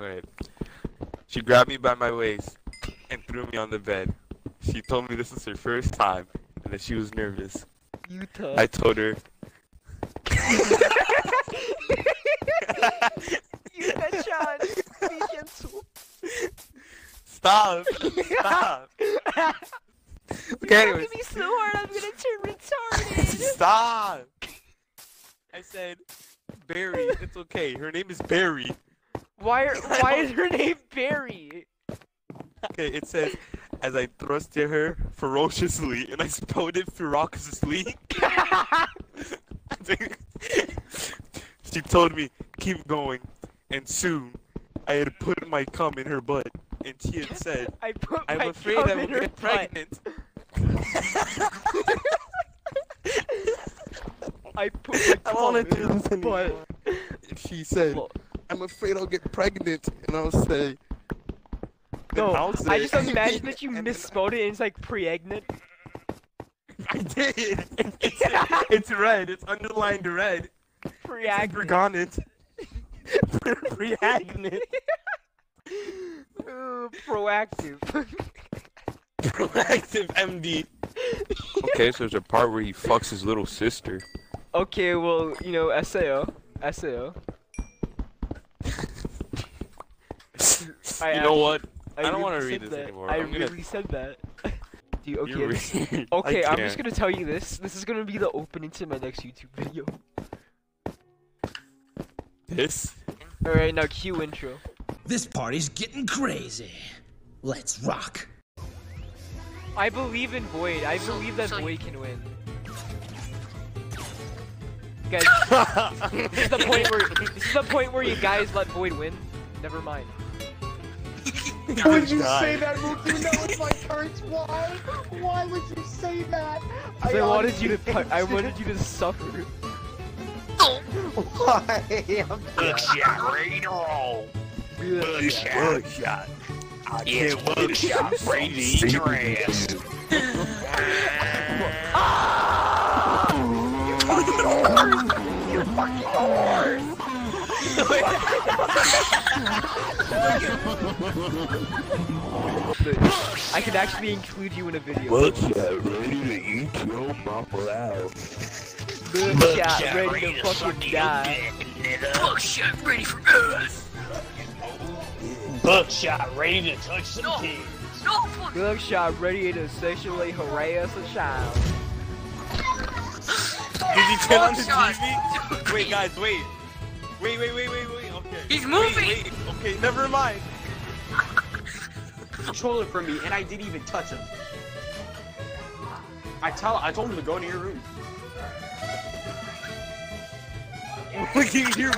Alright. She grabbed me by my waist and threw me on the bed. She told me this was her first time and that she was nervous. Utah. I told her. Utah gentle. Stop! Stop! You're anyways. me so hard. I'm gonna turn retarded. Stop! I said, Barry, it's okay. Her name is Barry. Why? Are, why is her name Barry? Okay, it says, as I thrust thrusted her ferociously and I spelled it ferociously. she told me, keep going. And soon, I had put my cum in her butt. And she had said, I put I'm my afraid cum I in will her get butt. pregnant. I put my I cum wanna in her butt. She said, Well, I'm afraid I'll get pregnant. And I'll say, No, I'll I just imagine that you misspelled it and it's like pregnant. I did. It's, it's red. It's underlined red. Pregnant. Pregnant. Pregnant. Ooh, proactive. Proactive MD. Okay, so there's a part where he fucks his little sister. okay, well, you know, SAO. SAO. I you know what? I, I don't wanna read this that. anymore. I I'm gonna- really said that. Dude, okay. You Okay, I I'm just gonna tell you this. This is gonna be the opening to my next YouTube video. This? Alright, now cue intro. This party's getting crazy. Let's rock. I believe in Void. I So- believe that so- Void can win. Guys, this is the point where this is the point where you guys let Void win. Never mind. Why would you God. say that, Mookie? You know it like hurts. Why? Why would you say that? 'Cause I, wanted you to pu- I wanted you to suffer. Why? I'm Buckshot, ready to roll. Buckshot. Buckshot. It's buckshot, ready to I could actually include you in a video. Buckshot, ready to eat your mama out. Buckshot, ready to fucking die. Buckshot ready for us. Buckshot, ready to touch some No. kids. No fuck. Buckshot, ready to sexually harass a child. Did he turn on the Buckshot. TV? Wait, guys, wait. Wait, wait, wait, wait, wait. Okay. He's moving. wait. Okay, never mind. controller from me, and I didn't even touch him. I tell, I told him to go into your room. Look at your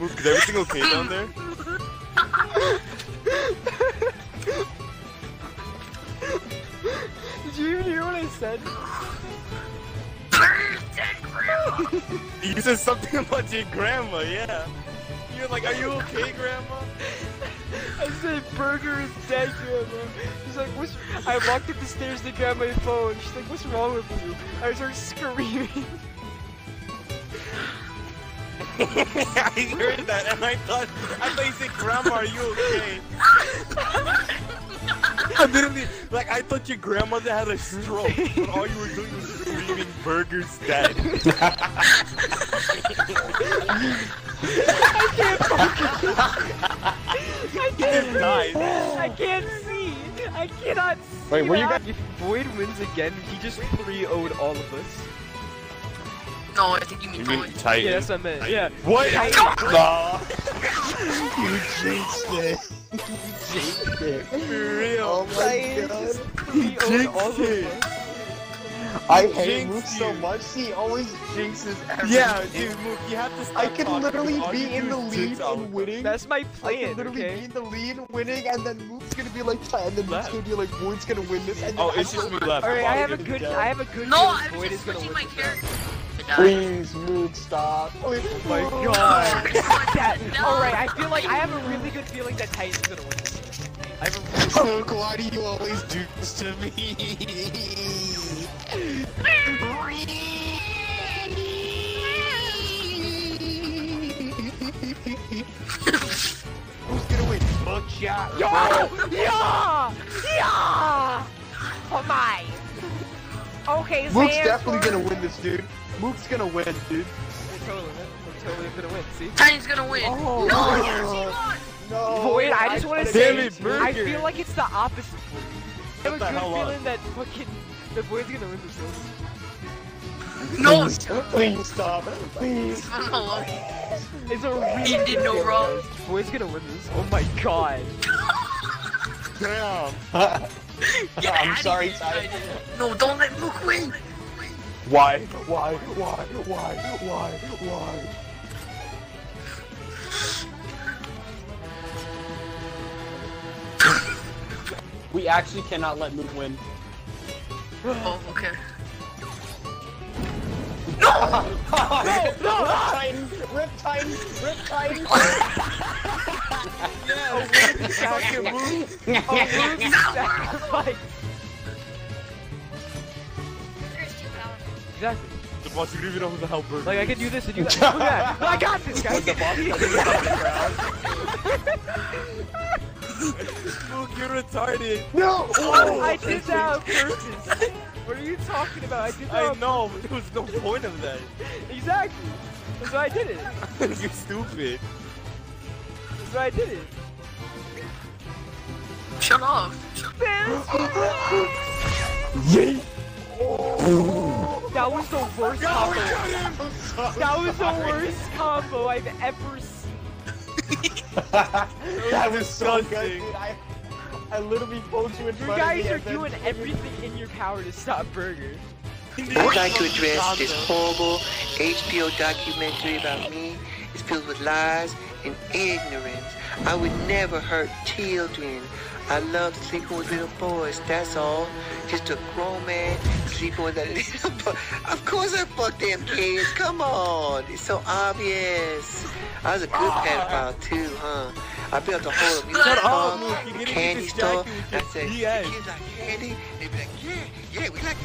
Mook, is everything okay down there? said? You said something about your grandma, yeah. You're like, are you okay, grandma? I said burger is dead, grandma. She's like, what's? I walked up the stairs to grab my phone. She's like, what's wrong with you? I start screaming. I heard that and I thought, I thought you said, grandma, are you okay? I literally, like, I thought your grandmother had a stroke, but all you were doing was screaming, burger's dead. I can't Nice. I can't see. I cannot see. Wait, were you that. If Void wins again, he just 3-0'd all of us. No, I think you mean You Void. mean Titan? Yeah, that's what I meant. Yeah. What? Nah. You jinxed it. You jinxed it. For real. Oh my Titan god. just 3-0'd all of jinxed it. us. I hate jinxed Mook so much. He always jinxes everything. Yeah, dude, Mook, you have to stop I can literally be in the lead jinx and winning. That's my I plan, could literally be in the lead, winning, and then Mook's gonna be like, and then Mook's Left. gonna be like, Void's gonna win this, and then Oh, it's just go- me left. Alright, I'm have a good. I have a good No, feeling I Void was just gonna switching my this round. character. Please, Mook, stop. Oh Please, Oh my god. that, No. Alright, I feel like I have a really good feeling that Titan's gonna win this. Luke, why do you always do this to me? Who's gonna win? Buckshot? Yo! Yeah! Yeah! Oh my! Okay, Luke's definitely gonna win this, dude. Luke's gonna win, dude. Totally, totally gonna win. See? Tiny's gonna win. Oh, no, oh. yes, he won! No. Void, I just want to Damn say, it, I feel like it's the opposite. I have a good feeling that fucking the Void's gonna win this one. No, Please, please stop. Please. no. It's a real. He did no good wrong. guys. Void's gonna win this. Oh my god. Damn. Get I'm sorry, Ty. No, don't let Luke win. Why? Why? Why? Why? Why? Why? We actually cannot let Luke win. Oh, okay. No! Rip Titan! Rip Titan! Rip Titan! Fucking move. Oh, Luke's sacrifice. Exactly. The boss, you don't even know who the hell Burger Like I can do this and do that. Look at that. I got this, guys. Luke, you're retarded. No! Oh, I did that on purpose. What are you talking about? I did that. I on know, but there was no point of that. Exactly. That's why I did it. you're stupid. That's why I did it. Shut up. That was the worst combo. That was the worst combo I've ever seen. That was so good, dude. I, I literally pulled you in You front guys of me are and then- doing everything in your power to stop Burger. I would like to address this horrible HBO documentary about me. It's filled with lies and ignorance. I would never hurt children. I love sleeping with little boys, that's all. Just a grown man sleeping with a little boy. Of course I fuck them kids, come on. It's so obvious. I was a good pedophile too, huh? I built a whole amusement Shut up, park, Luke. You're a gonna get candy store. I said, BS. the kids like candy? They'd be like, yeah, yeah, we like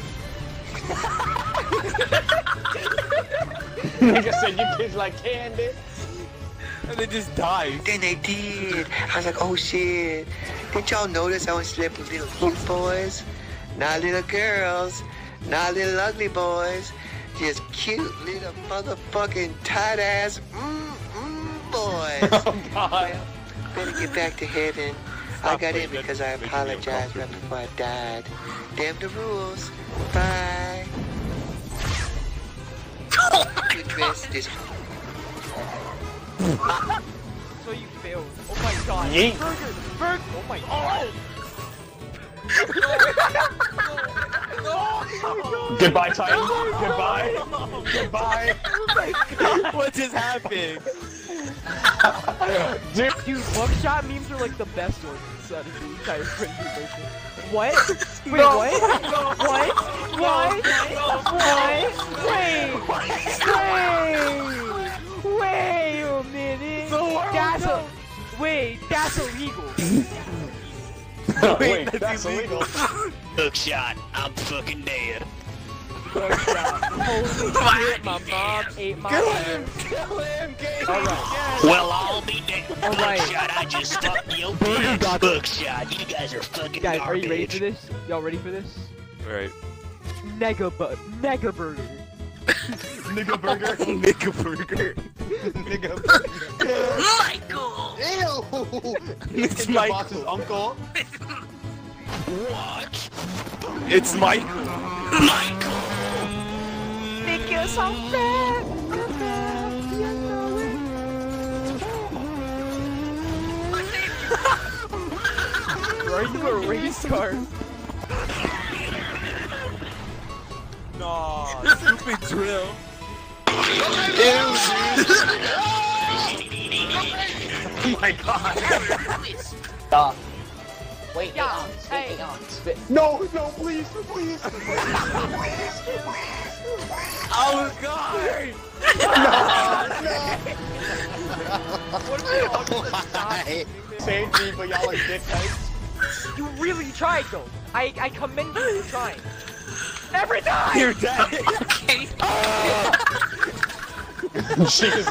Nigga said you kids like candy. And they just died. Then they did. I was like, oh shit. Didn't y'all notice I was slept with little cute boys? Not little girls. Not little ugly boys. Just cute little motherfucking tight ass mm, mm, boys. Oh god. Well, better get back to heaven. I got playing in that because I apologized right before I died. Damn the rules. Bye. Oh my To address this So you failed. Oh my god. Yeet. Burger! Burger! Oh my oh. god. Goodbye, Titan. Goodbye. Goodbye. Oh what just happened? Dude, Dude, buckshot memes are like the best ones out of the entire. What? Wait, what? What? What? wait, that's illegal. Hookshot, I'm fucking dead. Buckshot. Holy shit, my mom ate my hair. Well, I'll be dead. Alright. Hookshot, I just fucked your bitch. Hookshot, you guys are fucking Guys, are you ready for this? Y'all ready for this? Alright. Mega bu- Mega Burger. Nigga burger. Nigga burger. Nigga burger. Michael! Ew! It's It's my Michael. boss's uncle. What? It's Michael. Michael! Think you're so fat. You know it. Are you a race car? Nah, stupid drill. Oh my god. Stop. Wait, Yeah, hey. Spit. No, no, please, please. Oh god! What if we all just stop? Save me, but y'all are dickheads. You really tried though. I I commend you for trying. Every time. You're dead. Okay. Jesus.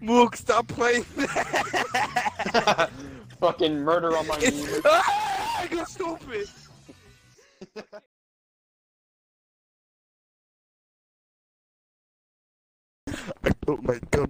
Mook, stop playing that! Fucking murder on my knees. Ah, I got stupid! I put my gun.